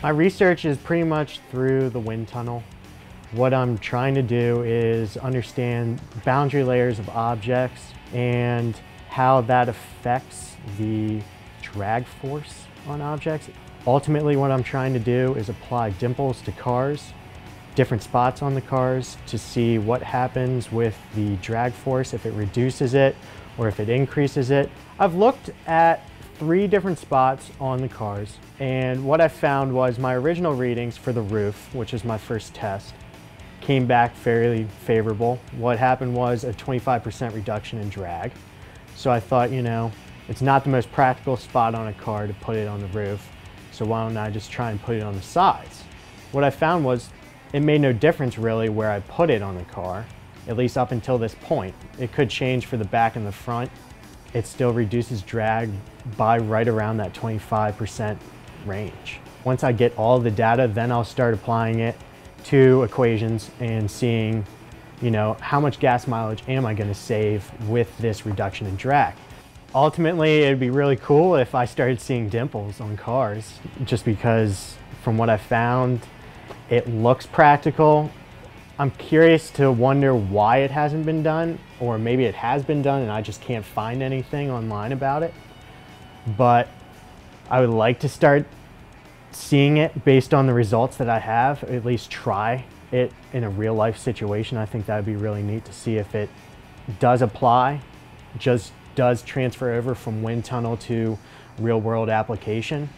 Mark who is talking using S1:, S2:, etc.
S1: My research is pretty much through the wind tunnel. What I'm trying to do is understand boundary layers of objects and how that affects the drag force on objects. Ultimately, what I'm trying to do is apply dimples to cars, different spots on the cars to see what happens with the drag force, if it reduces it or if it increases it. I've looked at three different spots on the cars and what I found was my original readings for the roof, which is my first test, came back fairly favorable. What happened was a 25% reduction in drag. So I thought, you know, it's not the most practical spot on a car to put it on the roof. So why don't I just try and put it on the sides? What I found was it made no difference really where I put it on the car, at least up until this point. It could change for the back and the front. It still reduces drag by right around that 25% range. Once I get all the data, then I'll start applying it to equations and seeing, you know, how much gas mileage am I gonna save with this reduction in drag. Ultimately, it'd be really cool if I started seeing dimples on cars, just because from what I found, it looks practical. I'm curious to wonder why it hasn't been done, or maybe it has been done and I just can't find anything online about it. But I would like to start seeing it based on the results that I have, at least try it in a real life situation. I think that would be really neat to see if it does apply, just does transfer over from wind tunnel to real world application.